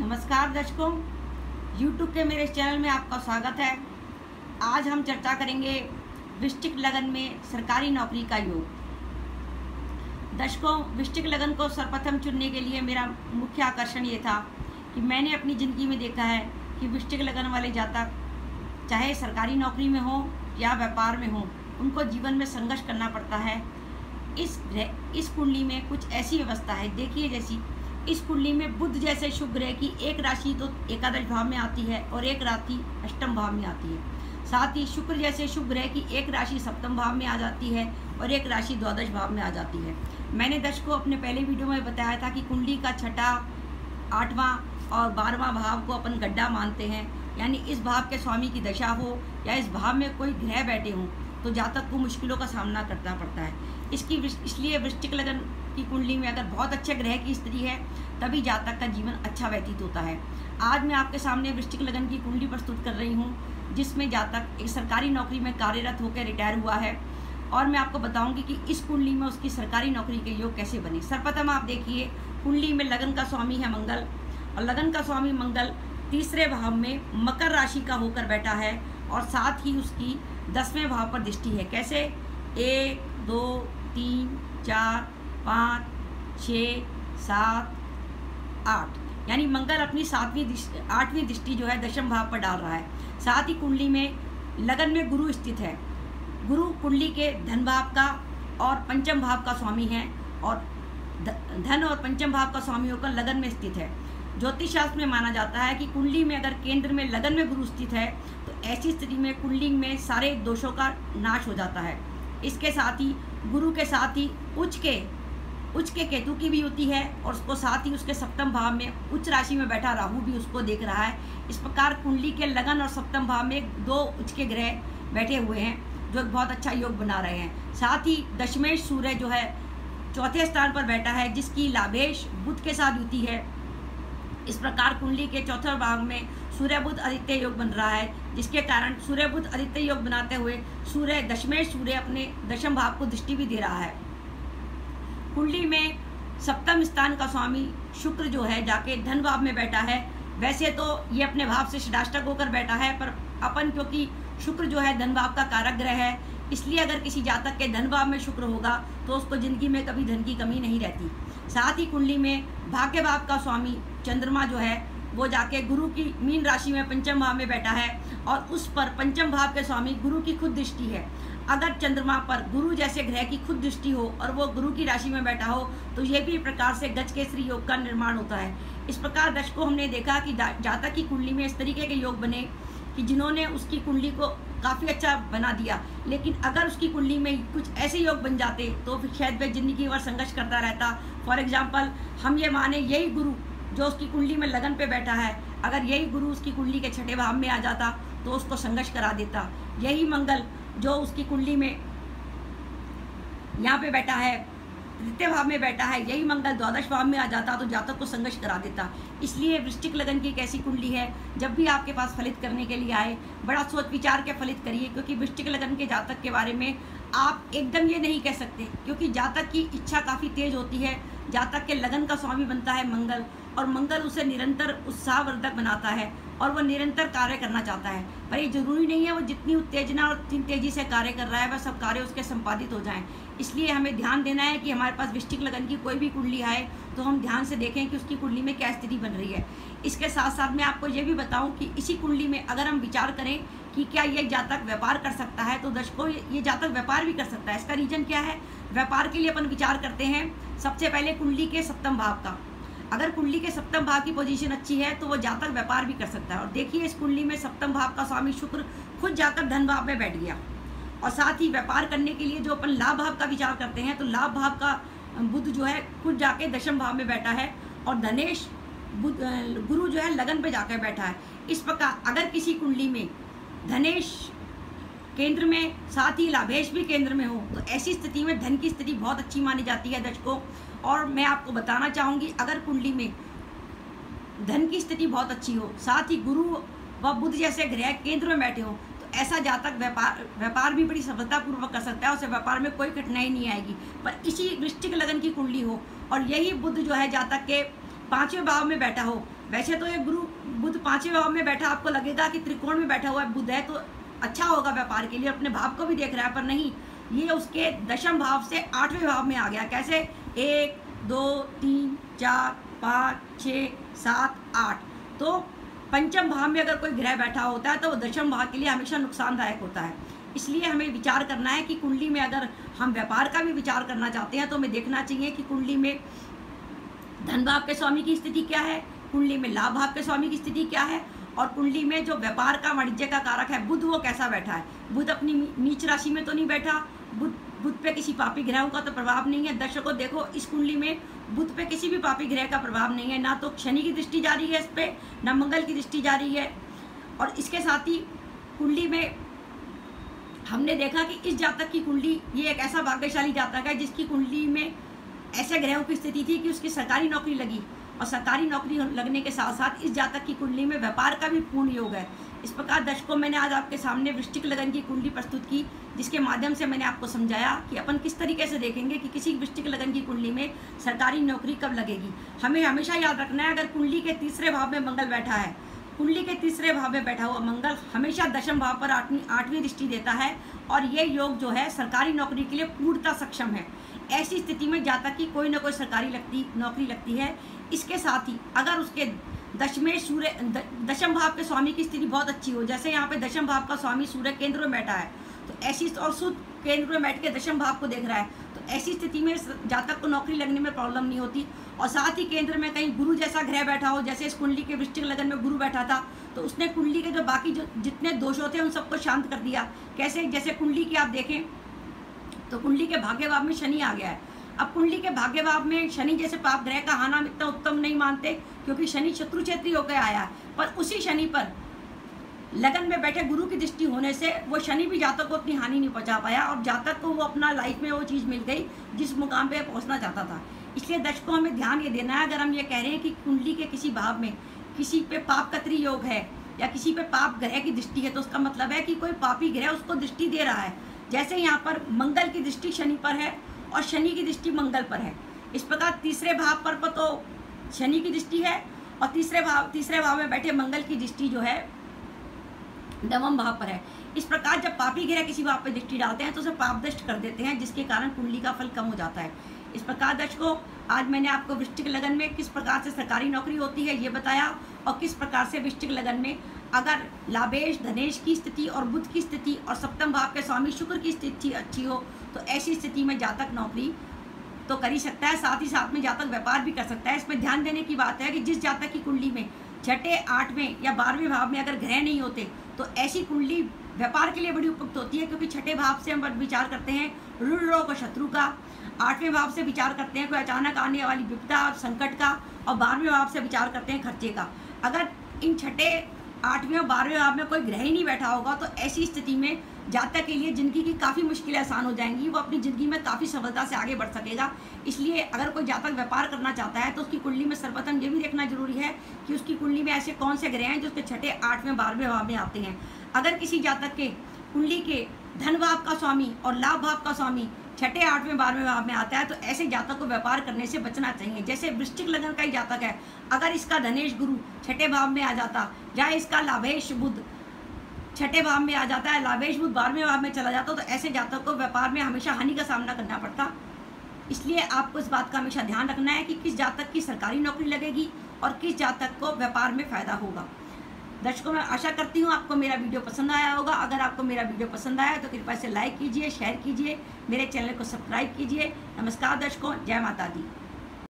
नमस्कार दर्शकों। YouTube के मेरे चैनल में आपका स्वागत है। आज हम चर्चा करेंगे वृश्चिक लगन में सरकारी नौकरी का योग। दर्शकों, वृश्चिक लगन को सर्वप्रथम चुनने के लिए मेरा मुख्य आकर्षण ये था कि मैंने अपनी ज़िंदगी में देखा है कि वृश्चिक लगन वाले जातक, चाहे सरकारी नौकरी में हो या व्यापार में हो, उनको जीवन में संघर्ष करना पड़ता है। इस इस कुंडली में कुछ ऐसी व्यवस्था है, देखिए जैसी इस कुंडली में बुद्ध जैसे शुभ ग्रह की एक राशि तो एकादश भाव में आती है और एक राशि अष्टम भाव में आती है। साथ ही शुक्र जैसे शुभ ग्रह की एक राशि सप्तम भाव में आ जाती है और एक राशि द्वादश भाव में आ जाती है। मैंने दर्शक को अपने पहले वीडियो में बताया था कि कुंडली का छठा, आठवां और बारहवां भाव को अपन गड्ढा मानते हैं। यानी इस भाव के स्वामी की दशा हो या इस भाव में कोई ग्रह बैठे हों तो जातक को मुश्किलों का सामना करना पड़ता है। इसकी इसलिए वृश्चिक लगन की कुंडली में अगर बहुत अच्छे ग्रह की स्त्री है, तभी जातक का जीवन अच्छा व्यतीत होता है। आज मैं आपके सामने वृश्चिक लगन की कुंडली प्रस्तुत कर रही हूँ, जिसमें जातक एक सरकारी नौकरी में कार्यरत होकर रिटायर हुआ है। और मैं आपको बताऊँगी कि इस कुंडली में उसकी सरकारी नौकरी के योग कैसे बने। सर्वप्रथम आप देखिए, कुंडली में लगन का स्वामी है मंगल। और लगन का स्वामी मंगल तीसरे भाव में मकर राशि का होकर बैठा है और साथ ही उसकी दसवें भाव पर दृष्टि है। कैसे? एक, दो, तीन, चार पाँच, छ, सात, आठ। यानी मंगल अपनी सातवीं आठवीं दृष्टि जो है, दशम भाव पर डाल रहा है। साथ ही कुंडली में, लगन में गुरु स्थित है। गुरु कुंडली के धन भाव का और पंचम भाव का स्वामी है और धन और पंचम भाव का स्वामी होकर लगन में स्थित है। ज्योतिष शास्त्र में माना जाता है कि कुंडली में अगर केंद्र में लगन में गुरु स्थित है तो ऐसी स्थिति में कुंडली में सारे दोषों का नाश हो जाता है। इसके साथ ही, गुरु के साथ ही उच्च के उच्च के केतु की भी होती है और उसको साथ ही उसके सप्तम भाव में उच्च राशि में बैठा राहु भी उसको देख रहा है। इस प्रकार कुंडली के लगन और सप्तम भाव में दो उच्च के ग्रह बैठे हुए हैं, जो एक बहुत अच्छा योग बना रहे हैं। साथ ही दशमेश सूर्य जो है, चौथे स्थान पर बैठा है, जिसकी लाभेश बुद्ध के साथ युति है। इस प्रकार कुंडली के चौथे भाग में सूर्य बुद्ध आदित्य योग बन रहा है, जिसके कारण सूर्य बुद्ध आदित्य योग बनाते हुए सूर्य दशमेश सूर्य अपने दशम भाव को दृष्टि भी दे रहा है। कुंडली में सप्तम स्थान का स्वामी शुक्र जो है जाके धन भाव में बैठा है। वैसे तो ये अपने भाव से षडाष्टक होकर बैठा है, पर अपन क्योंकि शुक्र जो है धन भाव का कारक ग्रह है, इसलिए अगर किसी जातक के धन भाव में शुक्र होगा तो उसको ज़िंदगी में कभी धन की कमी नहीं रहती। साथ ही कुंडली में भाग्य भाव का स्वामी चंद्रमा जो है वो जाके गुरु की मीन राशि में पंचम भाव में बैठा है और उस पर पंचम भाव के स्वामी गुरु की खुद दृष्टि है। अगर चंद्रमा पर गुरु जैसे ग्रह की खुद दृष्टि हो और वो गुरु की राशि में बैठा हो तो ये भी प्रकार से गज के केसरी योग का निर्माण होता है। इस प्रकार गज को हमने देखा कि जातक की कुंडली में इस तरीके के योग बने कि जिन्होंने उसकी कुंडली को काफ़ी अच्छा बना दिया। लेकिन अगर उसकी कुंडली में कुछ ऐसे योग बन जाते तो फिर शायद वह ज़िंदगी भर संघर्ष करता रहता। फॉर एग्ज़ाम्पल हम ये माने यही गुरु जो उसकी कुंडली में लगन पे बैठा है, अगर यही गुरु उसकी कुंडली के छठे भाव में आ जाता तो उसको संघर्ष करा देता। यही मंगल जो उसकी कुंडली में यहाँ पे बैठा है, तृतीय भाव में बैठा है, यही मंगल द्वादश भाव में आ जाता तो जातक को संघर्ष करा देता। इसलिए वृश्चिक लगन की एक ऐसी कुंडली है, जब भी आपके पास फलित करने के लिए आए, बड़ा सोच विचार के फलित करिए, क्योंकि वृश्चिक लगन के जातक के बारे में आप एकदम ये नहीं कह सकते, क्योंकि जातक की इच्छा काफ़ी तेज होती है जातक के लगन का स्वामी बनता है मंगल, और मंगल उसे निरंतर उत्साहवर्धक बनाता है, और वह निरंतर कार्य करना चाहता है। पर ये ज़रूरी नहीं है वो जितनी उत्तेजना और जितनी तेज़ी से कार्य कर रहा है, वह सब कार्य उसके संपादित हो जाएँ। इसलिए हमें ध्यान देना है कि हमारे पास विष्टिक लगन की कोई भी कुंडली आए तो हम ध्यान से देखें कि उसकी कुंडली में क्या स्थिति बन रही है। इसके साथ साथ मैं आपको ये भी बताऊँ कि इसी कुंडली में अगर हम विचार करें कि क्या ये जातक व्यापार कर सकता है तो दर्शकों, ये जातक व्यापार भी कर सकता है। इसका रीजन क्या है? व्यापार के लिए अपन विचार करते हैं सबसे पहले कुंडली के सप्तम भाव का। अगर कुंडली के सप्तम भाव की पोजीशन अच्छी है तो वो जातक व्यापार भी कर सकता है। और देखिए, इस कुंडली में सप्तम भाव का स्वामी शुक्र खुद जाकर धन भाव में बैठ गया। और साथ ही व्यापार करने के लिए जो अपन लाभ भाव का विचार करते हैं तो लाभ भाव का बुद्ध जो है, खुद जाके दशम भाव में बैठा है। और धनेश गुरु जो है, लगन पे जाकर बैठा है। इस प्रकार, अगर किसी कुंडली में धनेश केंद्र में, साथ ही लाभेश भी केंद्र में हो। तो ऐसी स्थिति में धन की स्थिति बहुत अच्छी मानी जाती है दर्शकों। और मैं आपको बताना चाहूँगी, अगर कुंडली में धन की स्थिति बहुत अच्छी हो, साथ ही गुरु व बुद्ध जैसे ग्रह केंद्र में बैठे हो तो ऐसा जातक व्यापार व्यापार भी बड़ी सफलतापूर्वक कर सकता है, उसे व्यापार में कोई कठिनाई नहीं आएगी। पर इसी वृश्चिक लगन की कुंडली हो, और यही बुद्ध जो है जातक के पाँचवें भाव में बैठा हो। वैसे तो ये गुरु, बुद्ध पाँचवें भाव में बैठा, आपको लगेगा कि त्रिकोण में बैठा हुआ है, बुद्ध है तो अच्छा होगा व्यापार के लिए, अपने भाव को भी देख रहा है, पर नहीं, ये उसके दशम भाव से आठवें भाव में आ गया। कैसे? एक, दो, तीन, चार, पाँच, छ, सात, आठ। तो पंचम भाव में अगर कोई ग्रह बैठा होता है तो वो दशम भाव के लिए हमेशा नुकसानदायक होता है। इसलिए हमें विचार करना है कि कुंडली में अगर हम व्यापार का भी विचार करना चाहते हैं तो हमें देखना चाहिए कि कुंडली में धन भाव के स्वामी की स्थिति क्या है, कुंडली में लाभ भाव के स्वामी की स्थिति क्या है और कुंडली में जो व्यापार का वाणिज्य का कारक है, बुध वो कैसा बैठा है? बुध अपनी नीच राशि में तो नहीं बैठा। बुध बुध पे किसी पापी ग्रहों का तो प्रभाव नहीं है। दर्शकों, देखो, इस कुंडली में बुध पे किसी भी पापी ग्रह का प्रभाव नहीं है। ना तो शनि की दृष्टि जारी है इस पर ना मंगल की दृष्टि जारी है। और इसके साथ ही कुंडली में हमने देखा कि इस जातक की कुंडली, ये एक ऐसा भाग्यशाली जातक है जिसकी कुंडली में ऐसे ग्रहों की स्थिति थी कि उसकी सरकारी नौकरी लगी। और सरकारी नौकरी लगने के साथ साथ इस जातक की कुंडली में व्यापार का भी पूर्ण योग है। इस प्रकार दर्शकों, मैंने आज आपके सामने वृश्चिक लगन की कुंडली प्रस्तुत की, जिसके माध्यम से मैंने आपको समझाया कि अपन किस तरीके से देखेंगे कि किसी वृश्चिक लगन की कुंडली में सरकारी नौकरी कब लगेगी। हमें हमेशा याद रखना है, अगर कुंडली के तीसरे भाव में मंगल बैठा है, कुंडली के तीसरे भाव में बैठा हुआ मंगल हमेशा दशम भाव पर आठवीं आठवीं दृष्टि देता है और ये योग जो है सरकारी नौकरी के लिए पूर्णता सक्षम है। ऐसी स्थिति में जातक की कोई ना कोई सरकारी लगती, नौकरी लगती है, इसके साथ ही अगर उसके दशमें सूर्य दशम भाव के स्वामी की स्थिति बहुत अच्छी हो, जैसे यहाँ पे दशम भाव का स्वामी सूर्य केंद्र में बैठा है तो ऐसी और शुद्ध केंद्र में बैठ के दशम भाव को देख रहा है तो ऐसी स्थिति में जातक को नौकरी लगने में प्रॉब्लम नहीं होती, और साथ ही केंद्र में कहीं गुरु जैसा ग्रह बैठा हो, जैसे इस कुंडली के वृष्टिक लगन में गुरु बैठा था तो उसने कुंडली के जो बाकी जो जितने दोष होते हैं उन सबको शांत कर दिया, कैसे, जैसे कुंडली की आप देखें तो कुंडली के भाग्य भाव में शनि आ गया है। अब कुंडली के भाग्य भाव में शनि जैसे पाप ग्रह का आना इतना उत्तम नहीं मानते, क्योंकि शनि शत्रु क्षेत्री होकर आया है। पर उसी शनि पर लगन में बैठे गुरु की दृष्टि होने से वो शनि भी जातक को उतनी हानि नहीं पहुँचा पाया और जातक को वो अपना लाइफ में वो चीज़ मिल गई, जिस मुकाम पे पहुँचना चाहता था। इसलिए दर्शकों, हमें ध्यान ये देना है, अगर हम ये कह रहे हैं कि कुंडली के किसी भाव में किसी पे पाप कतरी योग है या किसी पे पाप ग्रह की दृष्टि है तो उसका मतलब है कि कोई पापी ग्रह उसको दृष्टि दे रहा है। जैसे यहाँ पर मंगल की दृष्टि शनि पर है और शनि की दृष्टि मंगल पर है। इस प्रकार तीसरे भाव पर तो शनि की दृष्टि है और तीसरे भाव तीसरे भाव में बैठे मंगल की दृष्टि जो है, नवम भाव पर है। इस प्रकार जब पापी ग्रह किसी भाव पर दृष्टि डालते हैं तो उसे पाप दृष्ट कर देते हैं, जिसके कारण कुंडली का फल कम हो जाता है। इस प्रकार दर्शकों, आज मैंने आपको वृष्टिक लगन में किस प्रकार से सरकारी नौकरी होती है ये बताया। और किस प्रकार से वृष्टिक लगन में अगर लाभेश, धनेश की स्थिति और बुद्ध की स्थिति और सप्तम भाव के स्वामी शुक्र की स्थिति अच्छी हो तो ऐसी स्थिति में जातक नौकरी तो कर ही सकता है। साथ ही साथ में जातक व्यापार भी कर सकता है। इसमें ध्यान देने की बात है कि जिस जातक की कुंडली में छठे, आठवें या बारहवें भाव में अगर ग्रह नहीं होते तो ऐसी कुंडली व्यापार के लिए बड़ी उपयुक्त होती है, क्योंकि छठे भाव से हम विचार करते हैं ऋण रोग और शत्रु का। आठवें भाव से विचार करते हैं कोई अचानक आने वाली विपदा, संकट का, और बारहवें भाव से विचार करते हैं खर्चे का। अगर इन छठे आठवें और बारहवें भाव में कोई ग्रह ही नहीं बैठा होगा तो ऐसी स्थिति में जातक के लिए ज़िंदगी की काफ़ी मुश्किलें आसान हो जाएँगी, वो अपनी ज़िंदगी में काफ़ी सफलता से आगे बढ़ सकेगा। इसलिए अगर कोई जातक व्यापार करना चाहता है तो उसकी कुंडली में सर्वप्रथम ये भी देखना ज़रूरी है कि उसकी कुंडली में ऐसे कौन से ग्रह हैं जो उसके छठे, आठवें, बारहवें भाव में आते हैं। अगर किसी जातक के, कुंडली के धन भाव का स्वामी और लाभ भाव का स्वामी छठे आठवें, बारहवें भाव में आता है तो ऐसे जातक को व्यापार करने से बचना चाहिए। जैसे वृश्चिक लगन का ही जातक है। अगर इसका धनेश गुरु छठे भाव में आ जाता, या इसका लाभेश बुद्ध छठे भाव में आ जाता है लाभेश बुद्ध बारहवें भाव में चला जाता तो ऐसे जातक को व्यापार में हमेशा हानि का सामना करना पड़ता। इसलिए आपको इस बात का हमेशा ध्यान रखना है कि किस जातक की सरकारी नौकरी लगेगी और किस जातक को व्यापार में फ़ायदा होगा। दर्शकों, मैं आशा करती हूँ आपको मेरा वीडियो पसंद आया होगा। अगर आपको मेरा वीडियो पसंद आया तो कृपया से लाइक कीजिए शेयर कीजिए, मेरे चैनल को सब्सक्राइब कीजिए। नमस्कार दर्शकों, जय माता दी।